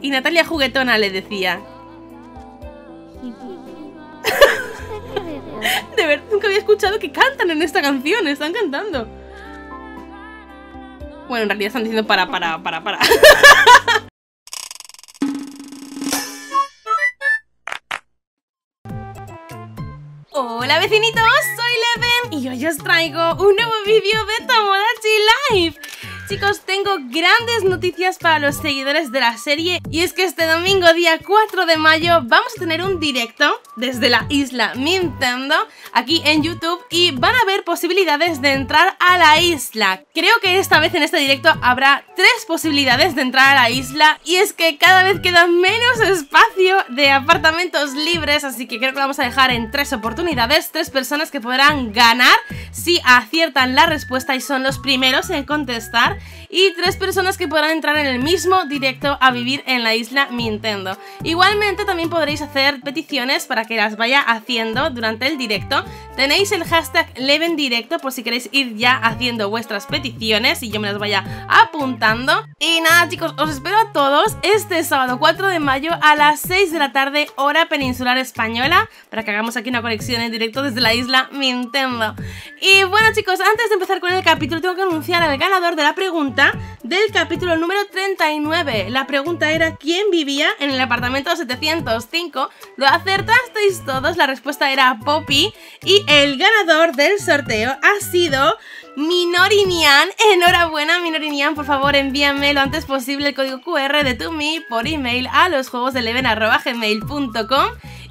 Y Natalia Juguetona le decía. De verdad, nunca había escuchado que cantan en esta canción, están cantando. Bueno, en realidad están diciendo para, para, para, para. Hola vecinitos, soy Leven y hoy os traigo un nuevo vídeo de Tomodachi Live. Chicos, tengo grandes noticias para los seguidores de la serie y es que este domingo día 4 de mayo vamos a tener un directo desde la isla Nintendo aquí en YouTube y van a haber posibilidades de entrar a la isla. Creo que esta vez en este directo habrá tres posibilidades de entrar a la isla y es que cada vez queda menos espacio de apartamentos libres así que creo que vamos a dejar en tres oportunidades, tres personas que podrán ganar si aciertan la respuesta y son los primeros en contestar y tres personas que podrán entrar en el mismo directo a vivir en la isla Nintendo. Igualmente también podréis hacer peticiones para que las vaya haciendo durante el directo. Tenéis el hashtag LevenDirecto por si queréis ir ya haciendo vuestras peticiones y yo me las vaya apuntando. Y nada chicos, os espero a todos este sábado 4 de mayo a las 6 de la tarde hora peninsular española para que hagamos aquí una conexión en directo desde la isla Nintendo. Y bueno chicos, antes de empezar con el capítulo tengo que anunciar al ganador de la pregunta del capítulo número 39. La pregunta era ¿quién vivía en el apartamento 705? Lo acertasteis todos, la respuesta era Poppy y el ganador del sorteo ha sido... Minorinian, enhorabuena Minorinian, por favor envíame lo antes posible el código QR de TuMe por email a los juegos de leven.gmail.com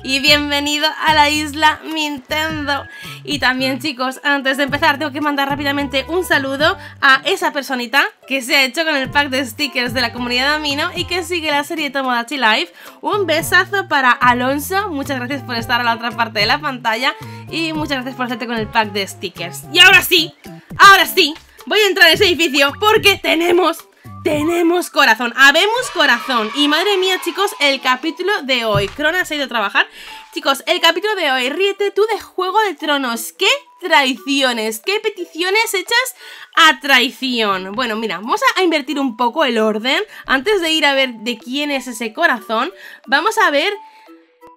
y bienvenido a la isla Nintendo. Y también chicos, antes de empezar tengo que mandar rápidamente un saludo a esa personita que se ha hecho con el pack de stickers de la comunidad Amino y que sigue la serie Tomodachi Live. Un besazo para Alonso, muchas gracias por estar a la otra parte de la pantalla y muchas gracias por hacerte con el pack de stickers. Y ahora sí, ahora sí, voy a entrar en ese edificio porque tenemos tenemos corazón, habemos corazón Y madre mía chicos, el capítulo de hoy Crona se ha ido a trabajar Chicos, el capítulo de hoy, ríete tú de Juego de Tronos ¿Qué traiciones? ¿Qué peticiones hechas a traición? Bueno, mira, vamos a invertir un poco el orden Antes de ir a ver de quién es ese corazón Vamos a ver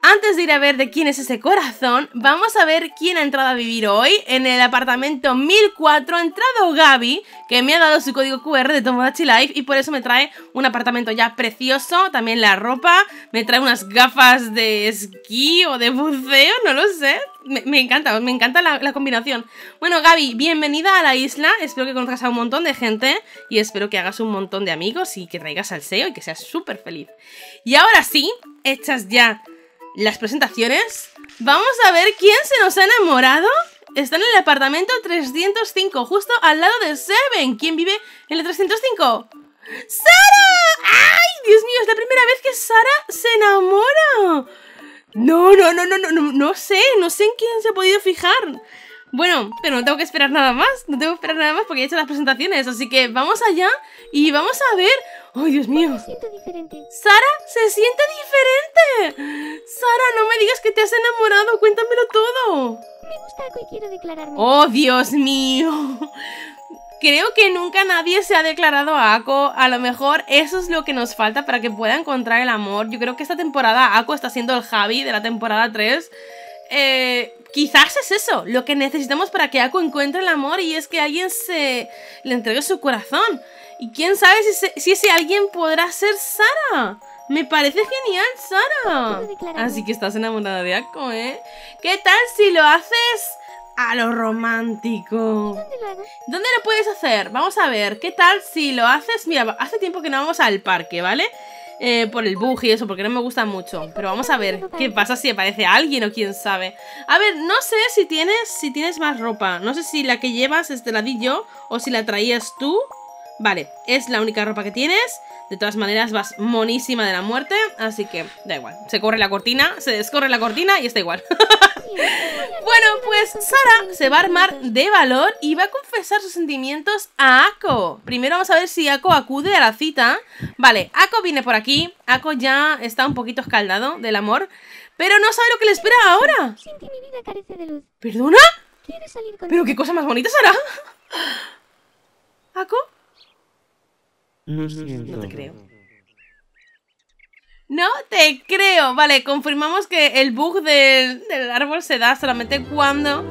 antes de ir a ver de quién es ese corazón, vamos a ver quién ha entrado a vivir hoy. En el apartamento 1004 ha entrado Gaby, que me ha dado su código QR de Tomodachi Life y por eso me trae un apartamento ya precioso. También la ropa, me trae unas gafas de esquí o de buceo, no lo sé. Me, encanta, me encanta la, combinación. Bueno, Gaby, bienvenida a la isla. Espero que conozcas a un montón de gente y espero que hagas un montón de amigos y que traigas al SEO y que seas súper feliz. Y ahora sí, hechas ya las presentaciones. Vamos a ver quién se nos ha enamorado. Está en el apartamento 305, justo al lado de Seven. ¿Quién vive en el 305? ¡Sara! ¡Ay, Dios mío! Es la primera vez que Sara se enamora. No, no, no, no, no, no, no sé, no sé en quién se ha podido fijar. Bueno, pero no tengo que esperar nada más, no tengo que esperar nada más porque he hecho las presentaciones, así que vamos allá y vamos a ver... ¡Ay, Dios mío! Me siento diferente. ¡Sara, se siente diferente! Sara, no me digas que te has enamorado, cuéntamelo todo. Me gusta Ako y quiero declararme. ¡Oh, Dios mío! Creo que nunca nadie se ha declarado a Ako. A lo mejor eso es lo que nos falta para que pueda encontrar el amor. Yo creo que esta temporada Ako está siendo el Javi de la temporada 3. Eh, quizás es eso, lo que necesitamos para que Ako encuentre el amor y es que alguien se le entregue su corazón. Y quién sabe si, si ese alguien podrá ser Sara. Me parece genial, Sara. Así que estás enamorada de Ako, ¿eh? ¿Qué tal si lo haces a lo romántico? ¿Dónde lo hago? ¿Dónde lo puedes hacer? Vamos a ver, ¿qué tal si lo haces? Mira, hace tiempo que no vamos al parque, ¿vale? Eh, por el bug y eso, porque no me gusta mucho. Pero vamos a ver qué pasa si aparece alguien o quién sabe. A ver, no sé si tienes, si tienes más ropa. No sé si la que llevas es de la di yo o si la traías tú. Vale, es la única ropa que tienes. De todas maneras vas monísima de la muerte, así que da igual. Se corre la cortina, se descorre la cortina y está igual. bueno, pues Sara se va a armar de valor y va a confesar sus sentimientos a Ako. Primero vamos a ver si Ako acude a la cita. Vale, Ako viene por aquí. Ako ya está un poquito escaldado del amor, pero no sabe lo que le espera ahora. Sin ti mi vida carece de luz. ¿Perdona? ¿Quieres salir conmigo? ¿Pero qué cosa más bonita, Sara? ¿Ako? Siento. No te creo. No te creo. Vale, confirmamos que el bug del, del árbol se da solamente cuando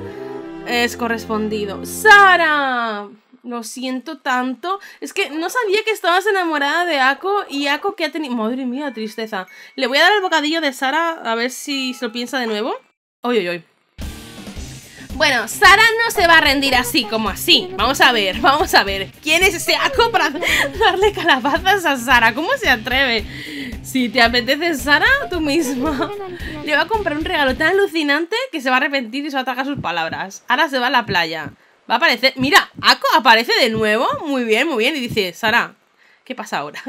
es correspondido. ¡Sara! Lo siento tanto. Es que no sabía que estabas enamorada de Ako y Ako que ha tenido... Madre mía, tristeza. Le voy a dar el bocadillo de Sara a ver si se lo piensa de nuevo. Uy, uy, uy. Bueno, Sara no se va a rendir así como así. Vamos a ver, vamos a ver. ¿Quién es ese Ako para darle calabazas a Sara? ¿Cómo se atreve? Si te apetece, Sara, tú misma. Le va a comprar un regalo tan alucinante que se va a arrepentir y se va a tragar sus palabras. Ahora se va a la playa. Va a aparecer. Mira, Ako aparece de nuevo. Muy bien, muy bien. Y dice, Sara, ¿qué pasa ahora?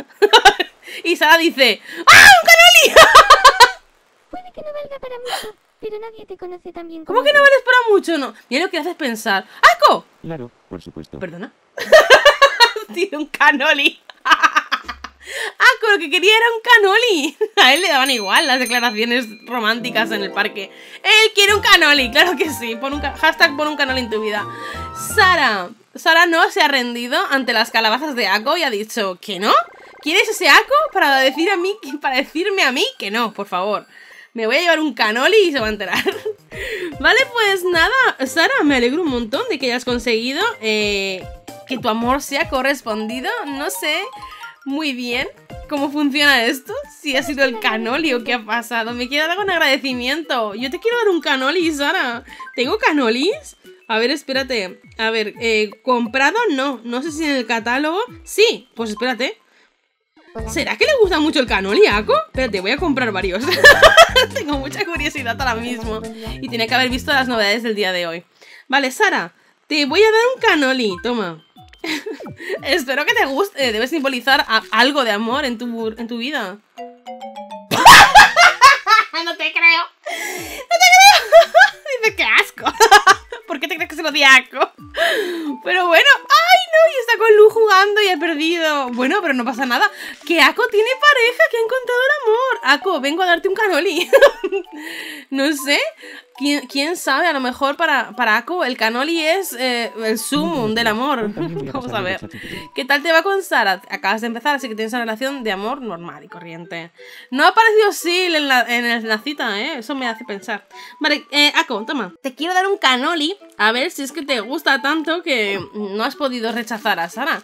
y Sara dice, ¡Ah, un canoli! Puede que no valga para mucho, pero nadie te conoce tan bien ¿Cómo que no vales para mucho? No. Mira lo que haces pensar. ¡Ako! Claro, por supuesto. Perdona. Tiene un canoli. Con lo que quería era un canoli. A él le daban igual las declaraciones románticas en el parque. Él quiere un canoli, claro que sí. Pon un hashtag pon un canoli en tu vida. Sara. Sara no se ha rendido ante las calabazas de Ako y ha dicho que no. ¿Quieres ese Ako para decir a mí, para decirme a mí que no, por favor? Me voy a llevar un canoli y se va a enterar. Vale, pues nada, Sara, me alegro un montón de que hayas conseguido eh, que tu amor sea correspondido. No sé muy bien cómo funciona esto, si ha sido el canoli o qué ha pasado. Me quiero dar con agradecimiento. Yo te quiero dar un canoli, Sara. ¿Tengo canolis? A ver, espérate. A ver, eh, comprado no. No sé si en el catálogo. Sí, pues espérate. ¿Será que le gusta mucho el canoli, Ako? Espérate, voy a comprar varios. Tengo mucha curiosidad ahora mismo. Y tenía que haber visto las novedades del día de hoy. Vale, Sara, te voy a dar un canoli. Toma. Espero que te guste. Debe simbolizar algo de amor en tu, en tu vida. no te creo. No te creo. Dice que asco. ¿Por qué te crees que se lo di a Ako? Pero bueno, ¡ay no! Y está con Lu jugando y ha perdido. Bueno, pero no pasa nada. Que Ako tiene pareja, que ha encontrado el amor. Ako, vengo a darte un canoli. no sé. ¿Quién, quién sabe? A lo mejor para, para Ako el canoli es eh, el sumum del amor. Vamos a ver. ¿Qué tal te va con Sara? Acabas de empezar, así que tienes una relación de amor normal y corriente. No ha aparecido Sil en la, en la cita, ¿eh? Eso me hace pensar. Vale, eh, Ako, toma. Te quiero dar un canoli. A ver si es que te gusta tanto que no has podido rechazar a Sara.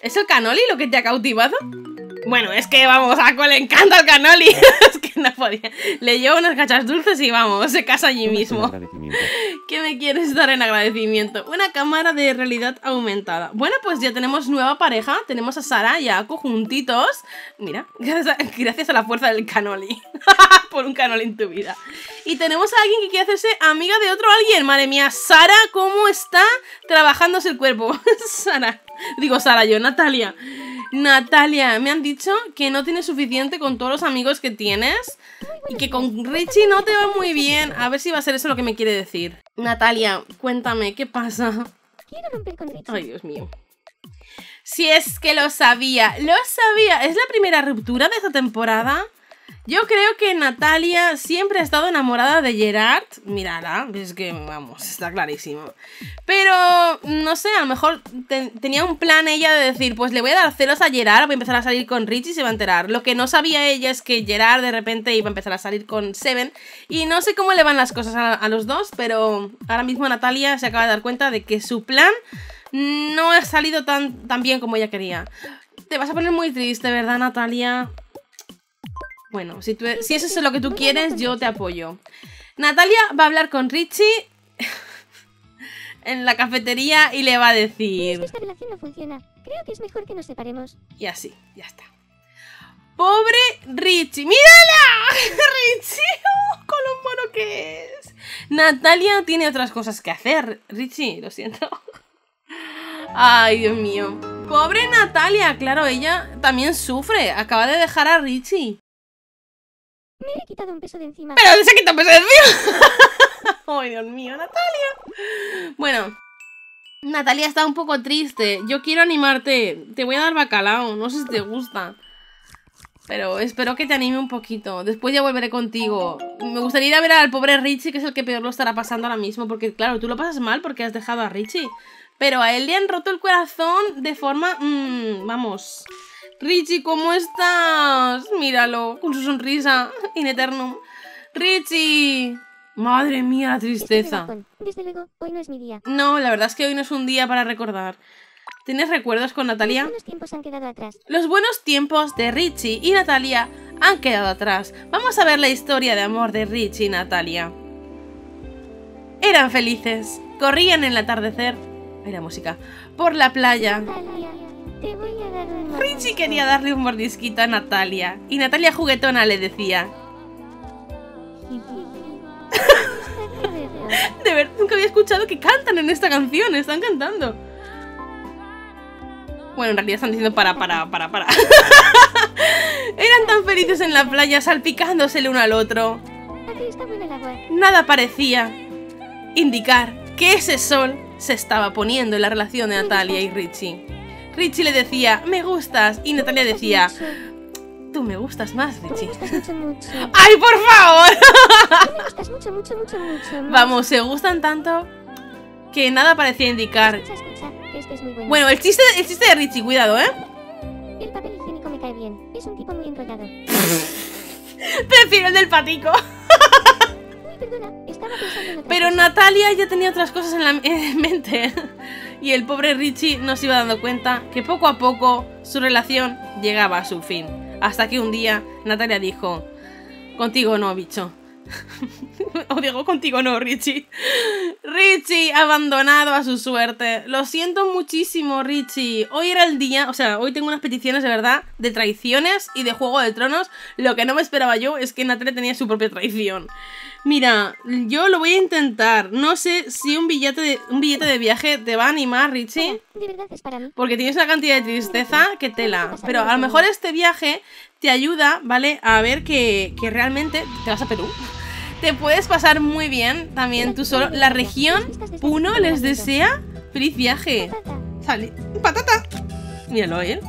¿Es el canoli lo que te ha cautivado? Bueno, es que vamos, a Ako le encanta el canoli. es que no podía. Le llevo unas cachas dulces y vamos, se casa allí mismo. ¿Qué me quieres dar en agradecimiento? Una cámara de realidad aumentada. Bueno, pues ya tenemos nueva pareja. Tenemos a Sara y a Ako juntitos. Mira, gracias a, gracias a la fuerza del canoli. Por un canoli en tu vida. Y tenemos a alguien que quiere hacerse amiga de otro alguien. Madre mía, Sara, ¿cómo está trabajándose el cuerpo? Sara. Digo Sara, yo, Natalia. Natalia, me han dicho que no tienes suficiente con todos los amigos que tienes y que con Richie no te va muy bien. A ver si va a ser eso lo que me quiere decir. Natalia, cuéntame, ¿qué pasa? Quiero romper con Richie. Ay, Dios mío. Si es que lo sabía, lo sabía. ¿Es la primera ruptura de esta temporada? Yo creo que Natalia siempre ha estado enamorada de Gerard. Mírala, es que vamos, está clarísimo. Pero no sé, a lo mejor te- tenía un plan ella de decir, pues le voy a dar celos a Gerard, voy a empezar a salir con Richie y se va a enterar. Lo que no sabía ella es que Gerard de repente iba a empezar a salir con Seven. Y no sé cómo le van las cosas a, a los dos, pero ahora mismo Natalia se acaba de dar cuenta de que su plan no ha salido tan, tan bien como ella quería. Te vas a poner muy triste, ¿verdad, Natalia? Bueno, si, tú- si eso es lo que tú quieres, yo te apoyo. Natalia va a hablar con Richie en la cafetería y le va a Es decir... que esta relación no funciona. Creo que es mejor que nos separemos. Y así, ya está. Pobre Richie. ¡Mírala! Richie, oh, con lo mono que es. Natalia tiene otras cosas que hacer. Richie, lo siento. Ay, Dios mío. Pobre Natalia, claro, ella también sufre. Acaba de dejar a Richie. Me he quitado un peso de encima. Pero se quita un peso de encima. Ay, Dios mío, Natalia. Bueno, Natalia está un poco triste. Yo quiero animarte. Te voy a dar bacalao. No sé si te gusta. Pero espero que te anime un poquito. Después ya volveré contigo. Me gustaría ir a ver al pobre Richie, que es el que peor lo estará pasando ahora mismo. Porque, claro, tú lo pasas mal porque has dejado a Richie. Pero a él le han roto el corazón de forma... mm, vamos. Richie, ¿cómo estás? Míralo, con su sonrisa in eternum. Richie. Madre mía, la tristeza. Desde luego, hoy no es mi día. No, la verdad es que hoy no es un día para recordar. ¿Tienes recuerdos con Natalia? Los buenos tiempos han quedado atrás. Los buenos tiempos de Richie y Natalia han quedado atrás. Vamos a ver la historia de amor de Richie y Natalia. Eran felices, corrían en el atardecer. Era música. Por la playa. Natalia, te voy a Richie quería darle un mordisquito a Natalia. Y Natalia juguetona le decía. De verdad, nunca había escuchado que cantan en esta canción. Están cantando. Bueno, en realidad están diciendo para, para, para, para. Eran tan felices en la playa, salpicándose el uno al otro. Nada parecía indicar que ese sol se estaba poniendo en la relación de Natalia y Richie. Richie le decía, me gustas, y Natalia decía, tú me gustas más, Me Richie. gustas mucho, mucho. ¡Ay, por favor! Me gustas mucho, mucho, mucho, mucho. Vamos, se gustan tanto que nada parecía indicar. Escucha, escucha, este es muy bueno. Bueno, el chiste, el chiste de Richie, cuidado, ¿eh? El papel higiénico me cae bien. Es un tipo muy enrollado. Prefiero el del patico. Perdona, estaba pensando en otra Pero cosa. Natalia ya tenía otras cosas en la en mente. Y el pobre Richie no se iba dando cuenta que poco a poco su relación llegaba a su fin. Hasta que un día Natalia dijo, contigo no, bicho. o digo, contigo no, Richie. Richie, abandonado a su suerte. Lo siento muchísimo, Richie. Hoy era el día, o sea, hoy tengo unas peticiones de verdad de traiciones y de Juego de Tronos. Lo que no me esperaba yo es que Natalia tenía su propia traición. Mira, yo lo voy a intentar. No sé si un billete de, un billete de viaje te va a animar, Richie. Porque tienes una cantidad de tristeza que tela. Pero a lo mejor este viaje te ayuda, ¿vale? A ver que, que realmente te vas a Perú. Te puedes pasar muy bien también tú solo. La región 1 les desea feliz viaje. Patata. Sale. ¡Patata! Míralo, ¿eh?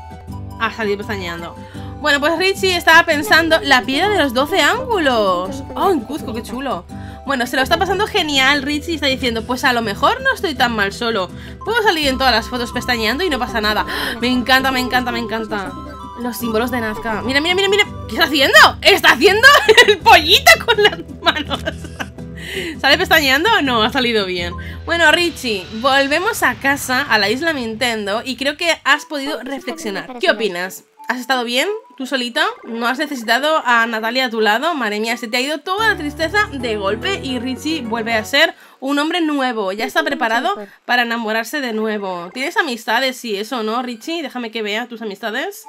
Ha salido pestañeando. Bueno, pues Richie estaba pensando la piedra de los 12 ángulos. Oh, en Cuzco, qué chulo. Bueno, se lo está pasando genial Richie está diciendo, pues a lo mejor no estoy tan mal solo. Puedo salir en todas las fotos pestañeando y no pasa nada. Me encanta, me encanta, me encanta. Los símbolos de Nazca. Mira, mira, mira, mira. ¿Qué está haciendo? Está haciendo el pollito con las manos. ¿Sale pestañeando? No, ha salido bien. Bueno, Richie, volvemos a casa, a la isla Nintendo, y creo que has podido reflexionar. ¿Qué opinas? ¿Has estado bien? ¿Tú solito? ¿No has necesitado a Natalia a tu lado? Madre mía, se te ha ido toda la tristeza de golpe y Richie vuelve a ser un hombre nuevo. Ya está preparado para enamorarse de nuevo. ¿Tienes amistades y eso, no, Richie? Déjame que vea tus amistades.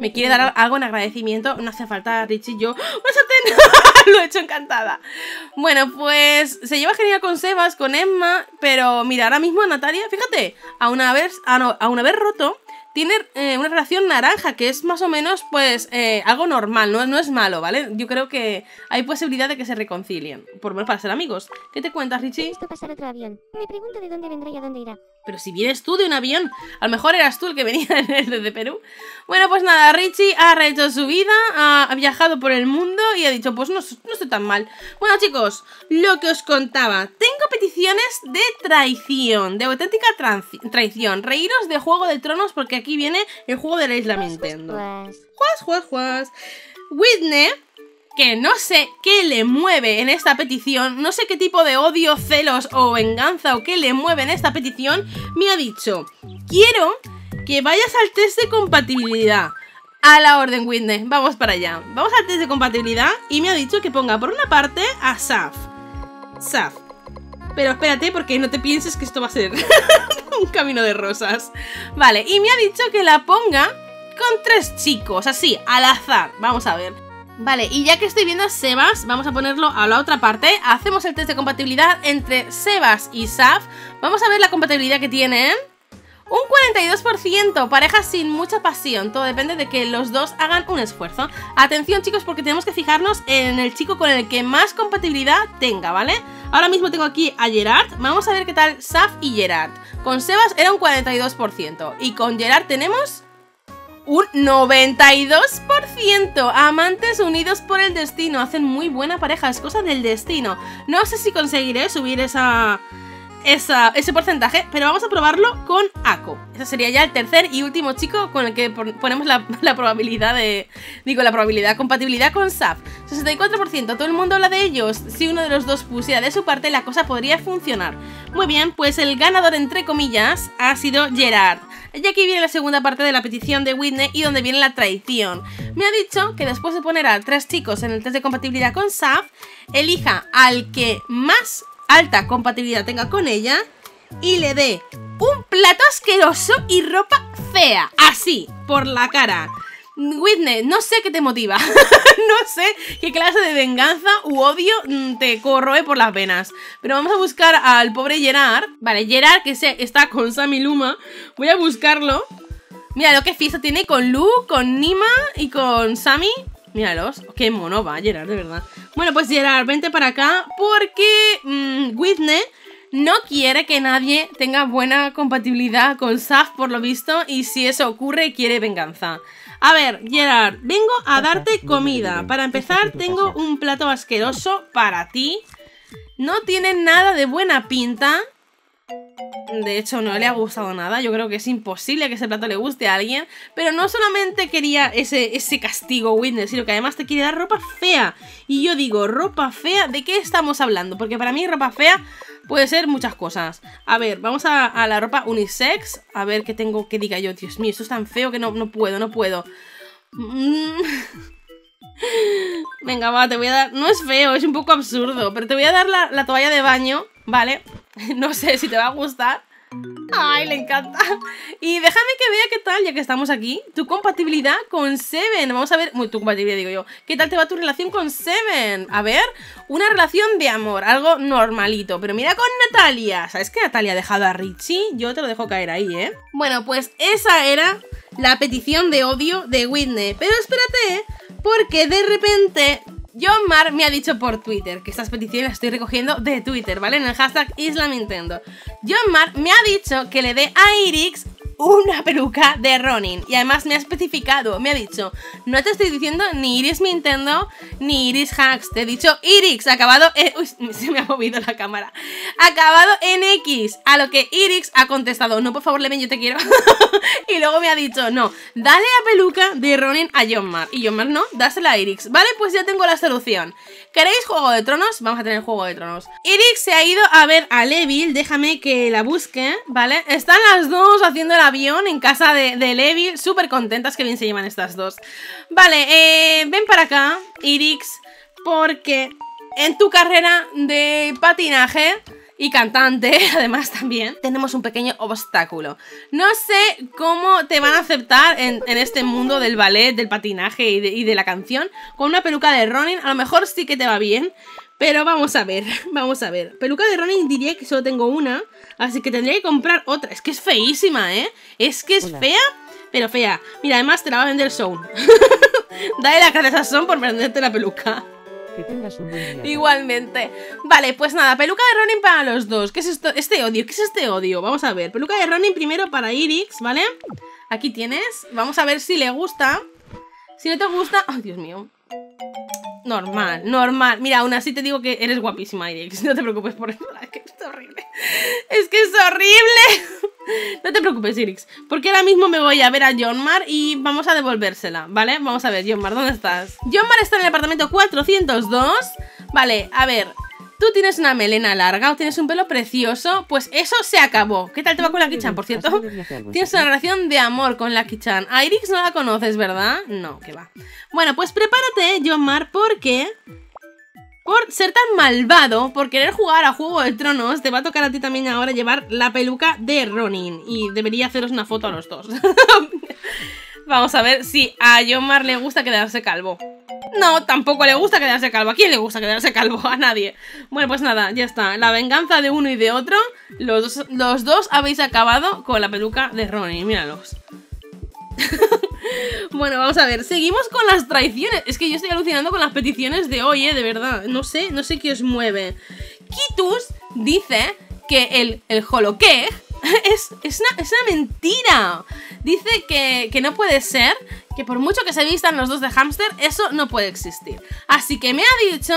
¿Me quiere dar algo en agradecimiento? No hace falta, Richie, yo... ¡Oh, ¡Una sartén! Lo he hecho encantada. Bueno, pues se lleva genial con Sebas, con Emma, pero mira, ahora mismo a Natalia, fíjate, aún haber, a no- aún haber roto, tiene eh, una relación naranja, que es más o menos, pues, eh, algo normal, no, no es malo, ¿vale? Yo creo que hay posibilidad de que se reconcilien, por lo menos para ser amigos. ¿Qué te cuentas, He Richie? visto pasar otro avión. Me pregunto de dónde vendrá y a dónde irá. Pero si vienes tú de un avión, a lo mejor eras tú el que venía desde Perú. Bueno, pues nada, Richie ha rehecho su vida, ha, viajado por el mundo y ha dicho, pues no, no estoy tan mal. Bueno, chicos, lo que os contaba, tengo peticiones de traición, de auténtica traición. Reíros de Juego de Tronos porque aquí viene el juego de la isla Nintendo. Juas, juas, juas. Whitney, que no sé qué le mueve en esta petición, no sé qué tipo de odio, celos o venganza o qué le mueve en esta petición, me ha dicho, quiero que vayas al test de compatibilidad. A la orden, Whitney. Vamos para allá. Vamos al test de compatibilidad y me ha dicho que ponga por una parte a Saf. Saf. Pero espérate porque no te pienses que esto va a ser un camino de rosas. Vale, y me ha dicho que la ponga con tres chicos, así, al azar. Vamos a ver. Vale, y ya que estoy viendo a Sebas, vamos a ponerlo a la otra parte. Hacemos el test de compatibilidad entre Sebas y Saf. Vamos a ver la compatibilidad que tienen. Un 42%, parejas sin mucha pasión. Todo depende de que los dos hagan un esfuerzo. Atención, chicos, porque tenemos que fijarnos en el chico con el que más compatibilidad tenga, ¿vale? Ahora mismo tengo aquí a Gerard. Vamos a ver qué tal Saf y Gerard. Con Sebas era un 42%. Y con Gerard tenemos un 92%. Amantes unidos por el destino. Hacen muy buena pareja. Es cosa del destino. No sé si conseguiré subir esa ese porcentaje, pero vamos a probarlo con Ako. Ese sería ya el tercer y último chico con el que ponemos la, probabilidad de... Digo, la probabilidad, compatibilidad con SAF. 64%, todo el mundo habla de ellos. Si uno de los dos pusiera de su parte, la cosa podría funcionar. Muy bien, pues el ganador, entre comillas, ha sido Gerard. Y aquí viene la segunda parte de la petición de Whitney y donde viene la traición. Me ha dicho que después de poner a tres chicos en el test de compatibilidad con SAF, elija al que más alta compatibilidad tenga con ella y le dé un plato asqueroso y ropa fea, así, por la cara. Whitney, no sé qué te motiva. no sé qué clase de venganza u odio mm, te corroe por las venas. Pero vamos a buscar al pobre Gerard. Vale, Gerard que se, está con Sammy Luma. Voy a buscarlo. Mira lo que fiesta tiene con Lu, con Nima y con Sammy. Míralos. Qué mono va Gerard, de verdad. Bueno, pues Gerard, vente para acá porque mmm, Whitney no quiere que nadie tenga buena compatibilidad con Saf, por lo visto, y si eso ocurre, quiere venganza. A ver, Gerard, vengo a darte comida. Para empezar, tengo un plato asqueroso para ti. No tiene nada de buena pinta. De hecho, no le ha gustado nada. Yo creo que es imposible que ese plato le guste a alguien. Pero no solamente quería ese, ese castigo, Whitney, sino que además te quiere dar ropa fea. Y yo digo, ¿ropa fea? ¿De qué estamos hablando? Porque para mí ropa fea puede ser muchas cosas. A ver, vamos a, la ropa unisex. A ver qué tengo que diga yo. Dios mío, esto es tan feo que no, no puedo, no puedo. Mm. Venga, va, te voy a dar... No es feo, es un poco absurdo, pero te voy a dar la, la toalla de baño, ¿vale? No sé si te va a gustar. Ay, le encanta. Y déjame que vea qué tal, ya que estamos aquí, tu compatibilidad con Seven. Vamos a ver, muy tu compatibilidad digo yo. ¿Qué tal te va tu relación con Seven? A ver, una relación de amor, algo normalito. Pero mira con Natalia. ¿Sabes que Natalia ha dejado a Richie? Yo te lo dejo caer ahí, ¿eh? Bueno, pues esa era la petición de odio de Whitney. Pero espérate, porque de repente John Mar me ha dicho por Twitter, que estas peticiones las estoy recogiendo de Twitter, ¿vale? En el hashtag Isla Nintendo. John Mar me ha dicho que le dé a Irix una peluca de Ronin. Y además me ha especificado, me ha dicho, no te estoy diciendo ni Iris Nintendo ni Iris Hacks. Te he dicho Irix, acabado en... Uy, se me ha movido la cámara. Acabado en X. A lo que Irix ha contestado, no, por favor, Leven, yo te quiero. y luego me ha dicho, no, dale a peluca de Ronin a John Mar. Y John Mar, no, dásela a Irix. Vale, pues ya tengo la solución. ¿Queréis Juego de Tronos? Vamos a tener Juego de Tronos. Irix se ha ido a ver a Levil, déjame que la busque, ¿vale? Están las dos haciendo la avión en casa de, de Levi. Súper contentas que bien se llevan estas dos. Vale, eh, ven para acá, Irix, porque en tu carrera de patinaje y cantante, además también, tenemos un pequeño obstáculo. No sé cómo te van a aceptar en, este mundo del ballet, del patinaje y de, y de, la canción con una peluca de Ronin. A lo mejor sí que te va bien, pero vamos a ver, vamos a ver. Peluca de Ronin diría que solo tengo una, así que tendría que comprar otra. Es que es feísima, ¿eh? Es que es fea, pero fea. Mira, además te la va a vender Sound. Dale la gracias a Son por venderte la peluca. Que tengas un buen día. Igualmente. Vale, pues nada, peluca de Ronin para los dos. ¿Qué es esto? Este odio, ¿qué es este odio? Vamos a ver. Peluca de Ronin primero para Irix, ¿vale? Aquí tienes. Vamos a ver si le gusta. Si no te gusta... ¡Ay, Dios mío! Normal, normal. Mira, aún así te digo que eres guapísima, Irix. No te preocupes por eso. Es que es horrible. Es que es horrible. No te preocupes, Irix. Porque ahora mismo me voy a ver a Mar y vamos a devolvérsela, ¿vale? Vamos a ver, Mar, ¿dónde estás? Mar está en el apartamento 402. Vale, a ver. Tú tienes una melena larga o tienes un pelo precioso, pues eso se acabó. ¿Qué tal te va con la Kichan, por cierto? Tienes una relación de amor con la Kichan. A Irix no la conoces, ¿verdad? No, que va. Bueno, pues prepárate, John Mar, porque por ser tan malvado, por querer jugar a Juego de Tronos, te va a tocar a ti también ahora llevar la peluca de Ronin. Y debería haceros una foto a los dos. Vamos a ver si a John Mar le gusta quedarse calvo. No, tampoco le gusta quedarse calvo. ¿A quién le gusta quedarse calvo? A nadie. Bueno, pues nada, ya está. La venganza de uno y de otro. Los, los dos habéis acabado con la peluca de Ronnie. Míralos. bueno, vamos a ver. Seguimos con las traiciones. Es que yo estoy alucinando con las peticiones de hoy, ¿eh? De verdad. No sé, no sé qué os mueve. Kitus dice que el, el es, es, una, es una mentira. Dice que, que no puede ser, que por mucho que se vistan los dos de hámster, eso no puede existir. Así que me ha dicho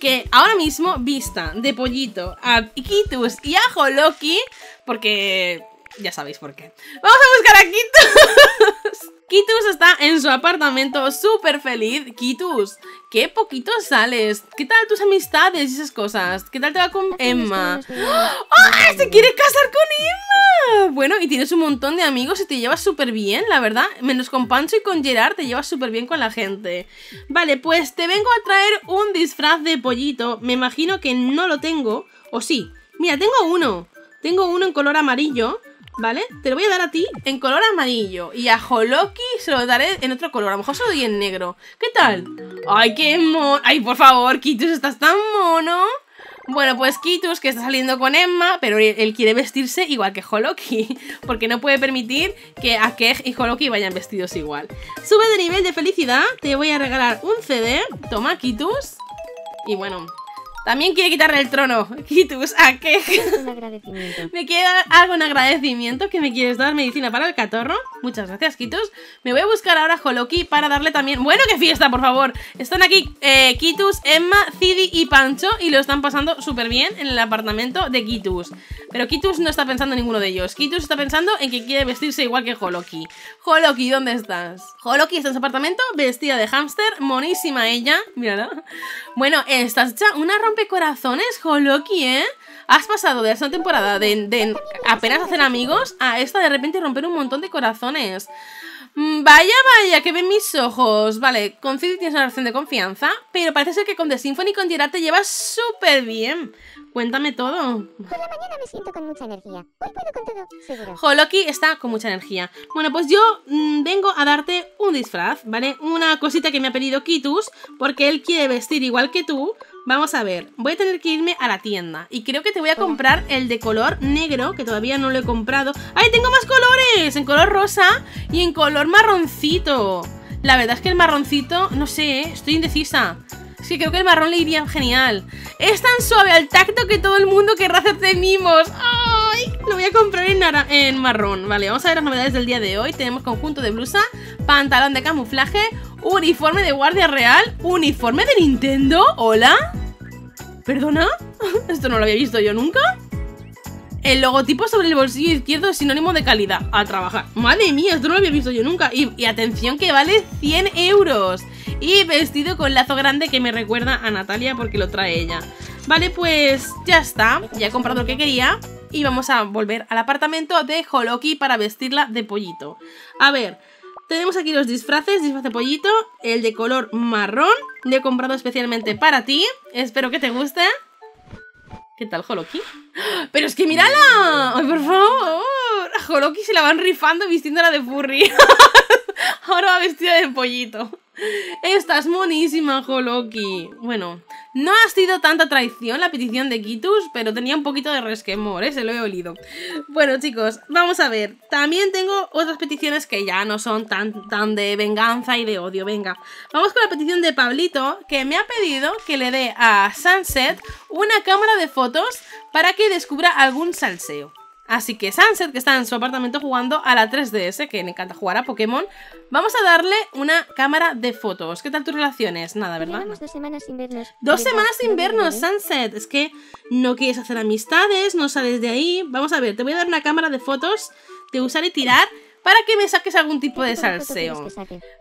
que ahora mismo vista de pollito a Kitus y a Holoki, porque ya sabéis por qué. Vamos a buscar a Kitus. Kitus está en su apartamento súper feliz. Kitus, qué poquito sales. ¿Qué tal tus amistades y esas cosas? ¿Qué tal te va con Emma? ¡Ah! ¡Se quiere casar con Emma! Bueno, y tienes un montón de amigos y te llevas súper bien, la verdad. Menos con Pancho y con Gerard te llevas súper bien con la gente. Vale, pues te vengo a traer un disfraz de pollito. Me imagino que no lo tengo. O sí. Mira, tengo uno. Tengo uno en color amarillo. ¿Vale? Te lo voy a dar a ti en color amarillo Y a Holoki se lo daré en otro color A lo mejor se lo doy en negro ¿Qué tal? ¡Ay, qué mono! ¡Ay, por favor, Kitus, estás tan mono! Bueno, pues Kitus, que está saliendo con Emma Pero él quiere vestirse igual que Holoki Porque no puede permitir que Akej y Holoki vayan vestidos igual Sube de nivel de felicidad Te voy a regalar un CD Toma, Kitus Y bueno, también quiere quitarle el trono. Kitus, ¿a qué? Un agradecimiento. ¿Me quiere dar algo en agradecimiento? ¿Que me quieres dar medicina para el catorro? Muchas gracias, Kitus. Me voy a buscar ahora a Holoki para darle también... ¡Bueno, qué fiesta, por favor! Están aquí eh, Kitus, Emma, Cidi y Pancho y lo están pasando súper bien en el apartamento de Kitus. Pero Kitus no está pensando en ninguno de ellos. Kitus está pensando en que quiere vestirse igual que Holoki. Holoki, ¿dónde estás? Holoki está en su apartamento, vestida de hámster, monísima ella. Mírala. Bueno, estás hecha una rompecorazones, Holoki, ¿eh? Has pasado de esta temporada de, apenas hacer amigos a esta de repente romper un montón de corazones. Mm, vaya, vaya, que ven mis ojos. Vale, con Cidi tienes una relación de confianza, pero parece ser que con The Symphony y con Gerard te llevas súper bien. Cuéntame todo. Por la mañana me siento con mucha energía. Hoy puedo con todo, seguro. Holoki está con mucha energía. Bueno, pues yo mm, vengo a darte un disfraz, ¿vale? Una cosita que me ha pedido Kitus, porque él quiere vestir igual que tú. Vamos a ver, voy a tener que irme a la tienda Y creo que te voy a comprar el de color negro Que todavía no lo he comprado ¡Ay, tengo más colores! En color rosa y en color marroncito La verdad es que el marroncito, no sé, ¿eh? estoy indecisa Sí, creo que el marrón le iría genial. Es tan suave al tacto que todo el mundo querrá hacerte mimos. Lo voy a comprar en, en marrón. Vale, vamos a ver las novedades del día de hoy. Tenemos conjunto de blusa, pantalón de camuflaje, uniforme de guardia real, uniforme de Nintendo. ¿Hola? ¿Perdona? Esto no lo había visto yo nunca. El logotipo sobre el bolsillo izquierdo es sinónimo de calidad. A trabajar. Madre mía, esto no lo había visto yo nunca. Y, y atención que vale 100 euros. Y vestido con lazo grande que me recuerda a Natalia porque lo trae ella. Vale, pues ya está. Ya he comprado lo que quería. Y vamos a volver al apartamento de Holoki para vestirla de pollito. A ver, tenemos aquí los disfraces, disfraz de pollito, el de color marrón, le he comprado especialmente para ti, espero que te guste. ¿Qué tal, Holoki? ¡Pero es que mírala! ¡Ay, por favor! A Holoki se la van rifando vistiéndola de furry. Ahora va vestida de pollito. Estás monísima, Holoki. Bueno, no ha sido tanta traición la petición de Kitus, pero tenía un poquito de resquemor, ¿eh? se lo he olido. Bueno, chicos, vamos a ver. También tengo otras peticiones que ya no son tan, tan de venganza y de odio. Venga, vamos con la petición de Pablito, que me ha pedido que le dé a Sunset una cámara de fotos para que descubra algún salseo. Así que Sunset, que está en su apartamento jugando a la 3DS, que le encanta jugar a Pokémon, vamos a darle una cámara de fotos. ¿Qué tal tus relaciones? Nada, ¿verdad? Llevamos dos semanas sin vernos. Dos semanas sin vernos. Sunset. Es que no quieres hacer amistades, no sales de ahí. Vamos a ver, te voy a dar una cámara de fotos de usar y tirar para que me saques algún tipo de ¿Qué tipo de foto salseo.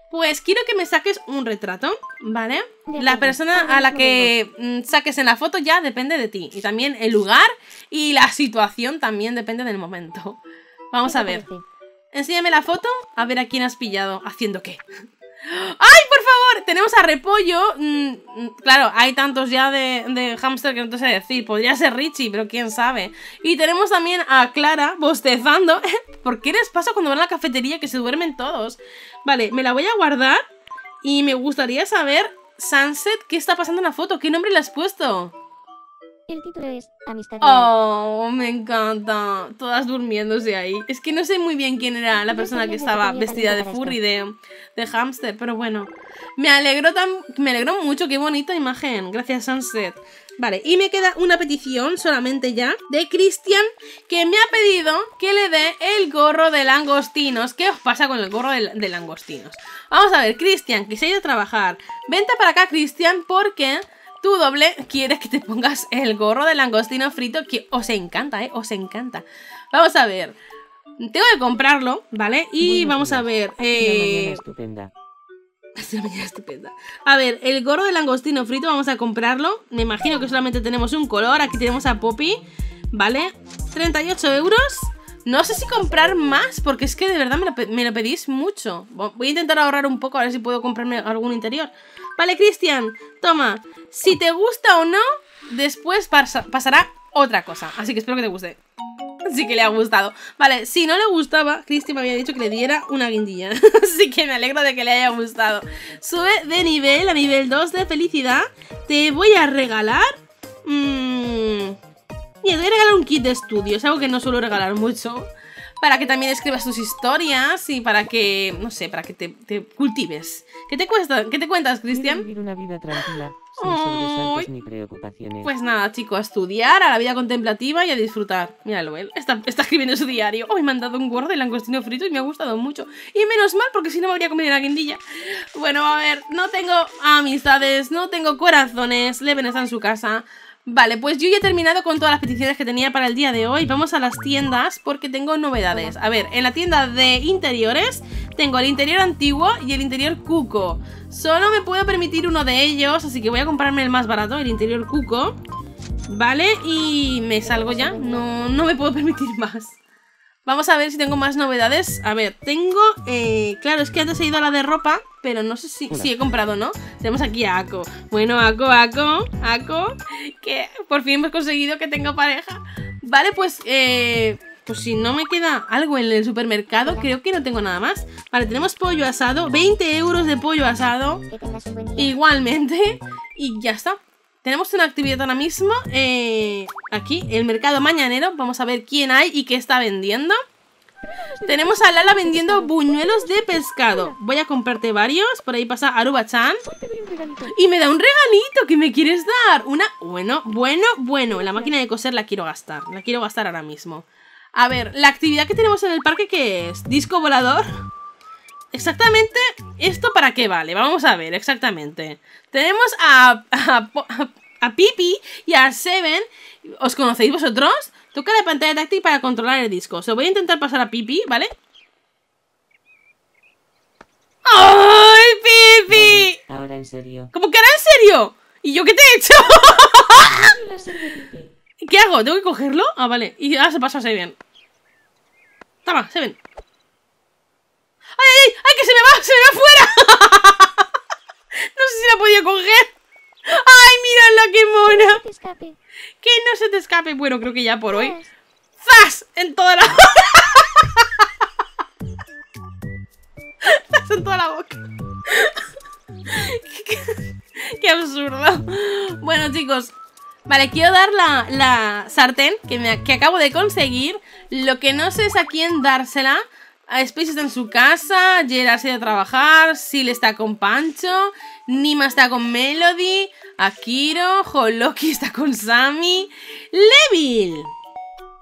Pues quiero que me saques un retrato, ¿vale? La persona ahora a la que mm, saques en la foto ya depende de ti. Y también el lugar y la situación también depende del momento. Vamos ¿Qué a ver. Enséñame la foto, a ver a quién has pillado. ¿Haciendo qué? ¡Ay, por favor! Tenemos a Repollo. mm, mm, claro, hay tantos ya de, de hámster que no te sé decir. Podría ser Richie, pero quién sabe. Y tenemos también a Clara bostezando. ¿Por qué les pasa cuando van a la cafetería que se duermen todos? Vale, me la voy a guardar. Y me gustaría saber, Sunset, ¿qué está pasando en la foto? ¿Qué nombre le has puesto? El título es Amistad. Oh, me encanta. Todas durmiéndose ahí. Es que no sé muy bien quién era la persona que estaba vestida de furry, de, de hámster, pero bueno. Me alegro tan, me alegro mucho, qué bonita imagen. Gracias, Sunset. Vale, y me queda una petición solamente ya de Cristian que me ha pedido que le dé el gorro de langostinos. ¿Qué os pasa con el gorro de, de langostinos? Vamos a ver, Cristian, que se ha ido a trabajar. Vente para acá, Cristian, porque tu doble quiere que te pongas el gorro de langostino frito que os encanta, ¿eh? Os encanta. Vamos a ver. Tengo que comprarlo, ¿vale? Y Buenos vamos a ver. Una Eh... mañana estupenda. Es una mañana estupenda. A ver, el gorro de langostino frito vamos a comprarlo. Me imagino que solamente tenemos un color. Aquí tenemos a Poppy. ¿Vale? 38 euros. No sé si comprar más, porque es que de verdad me lo, me lo pedís mucho. Vo- Voy a intentar ahorrar un poco, a ver si puedo comprarme algún interior. Vale, Cristian, toma. Si te gusta o no, después pasa- pasará otra cosa. Así que espero que te guste. Sí que le ha gustado. Vale, si no le gustaba, Cristi me había dicho que le diera una guindilla. Así que me alegro de que le haya gustado. Sube de nivel a nivel 2 de felicidad. Te voy a regalar. Mmm. Mira, te voy a regalar un kit de estudios. Algo que no suelo regalar mucho. Para que también escribas tus historias y para que, no sé, para que te, te cultives. ¿Qué te, cuesta, ¿Qué te cuentas, Cristian? vivir una vida tranquila, sin sobresaltos ni preocupaciones. Pues nada, chicos, a estudiar, a la vida contemplativa y a disfrutar. Míralo, él está, está escribiendo su diario. Hoy me han dado un gordo de langostino frito y me ha gustado mucho. Y menos mal, porque si no me habría comido la guindilla. Bueno, a ver, no tengo amistades, no tengo corazones. Leven está en su casa. Vale, pues yo ya he terminado con todas las peticiones que tenía para el día de hoy. Vamos a las tiendas porque tengo novedades. A ver, en la tienda de interiores tengo el interior antiguo y el interior cuco. Solo me puedo permitir uno de ellos, así que voy a comprarme el más barato, el interior cuco. Vale, y me salgo ya. No, no me puedo permitir más. Vamos a ver si tengo más novedades. A ver, tengo... eh, claro, es que antes he ido a la de ropa, pero no sé si, he comprado o no. Tenemos aquí a Ako. Bueno, Ako, Ako, Ako, que por fin hemos conseguido que tenga pareja. Vale, pues... Eh, pues si no me queda algo en el supermercado, creo que no tengo nada más. Vale, tenemos pollo asado, 20 euros de pollo asado. Que tengas un buen día. Igualmente. Y ya está. Tenemos una actividad ahora mismo. eh, aquí, el mercado mañanero. Vamos a ver quién hay y qué está vendiendo. Tenemos a Lala vendiendo buñuelos de pescado. Voy a comprarte varios. Por ahí pasa Aruba-chan. Y me da un regalito que me quieres dar. Una. Bueno, bueno, bueno. La máquina de coser la quiero gastar. La quiero gastar ahora mismo. A ver, la actividad que tenemos en el parque, ¿qué es? ¿Disco volador? Exactamente, ¿esto para qué vale? Vamos a ver, exactamente. Tenemos a, a, a, a Pipi y a Seven. ¿Os conocéis vosotros? Toca la pantalla táctil para controlar el disco. Se voy a intentar pasar a Pipi, ¿vale? ¡Ay, Pipi! Ahora en serio. ¿Cómo que ahora en serio? ¿Y yo qué te he hecho? ¿Qué hago? ¿Tengo que cogerlo? Ah, vale. Y ahora se pasa a Seven. Toma, Seven. ¡Ay, ay, ay! ¡Ay, que se me va! ¡Se me va fuera! no sé si la podía coger. ¡Ay, mírala, qué mona! Te escape. Que no se te escape. Bueno, creo que ya por hoy. ¡Zas! En toda la... ¡Zas en toda la boca! qué, qué absurdo. Bueno, chicos. Vale, quiero dar la, la sartén que, me, que acabo de conseguir. Lo que no sé es a quién dársela. Space está en su casa, Gerard se ha ido a trabajar, Sil está con Pancho, Nima está con Melody, Akiro, Holoki está con Sammy, Levil.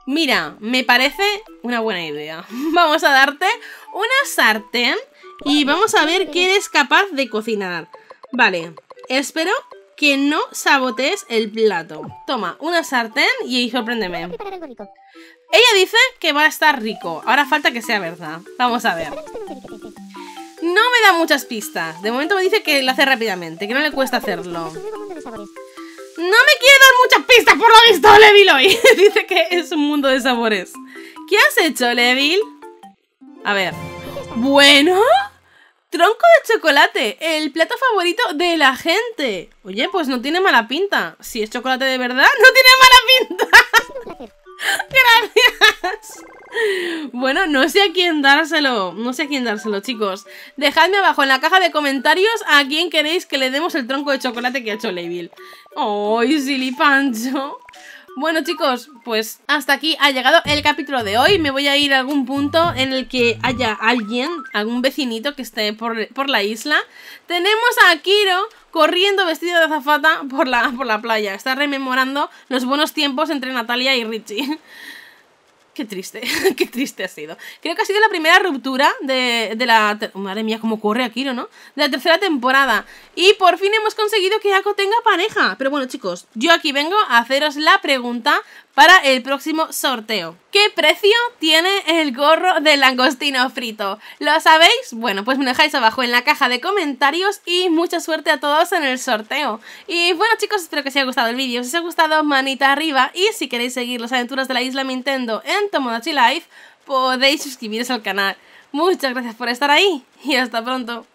Mira, me parece una buena idea. Vamos a darte una sartén y vamos a ver qué eres capaz de cocinar. Vale, espero que no sabotees el plato. Toma, una sartén y sorpréndeme. Ella dice que va a estar rico. Ahora falta que sea verdad. Vamos a ver. No me da muchas pistas. De momento me dice que lo hace rápidamente, que no le cuesta hacerlo. No me quiere dar muchas pistas por lo visto, Levil hoy. Dice que es un mundo de sabores. ¿Qué has hecho, Levil? A ver. Bueno. Tronco de chocolate, el plato favorito de la gente. Oye, pues no tiene mala pinta. Si es chocolate de verdad, no tiene mala pinta. Gracias. Bueno, no sé a quién dárselo. No sé a quién dárselo, chicos. Dejadme abajo en la caja de comentarios a quién queréis que le demos el tronco de chocolate que ha hecho Levil. ¡Ay, Silly Pancho! Bueno chicos, pues hasta aquí ha llegado el capítulo de hoy. Me voy a ir a algún punto en el que haya alguien, algún vecinito que esté por, por la isla. Tenemos a Kiro corriendo vestido de azafata por la, por la playa. Está rememorando los buenos tiempos entre Natalia y Richie. Qué triste, qué triste ha sido. Creo que ha sido la primera ruptura de, de la... Madre mía, cómo corre Akiro, ¿no? De la tercera temporada. Y por fin hemos conseguido que Ako tenga pareja. Pero bueno, chicos, yo aquí vengo a haceros la pregunta para el próximo sorteo. ¿Qué precio tiene el gorro de langostino frito? ¿Lo sabéis? Bueno, pues me dejáis abajo en la caja de comentarios y mucha suerte a todos en el sorteo. Y bueno chicos, espero que os haya gustado el vídeo. Si os ha gustado, manita arriba y si queréis seguir las aventuras de la isla Nintendo en Tomodachi Life, podéis suscribiros al canal. Muchas gracias por estar ahí y hasta pronto.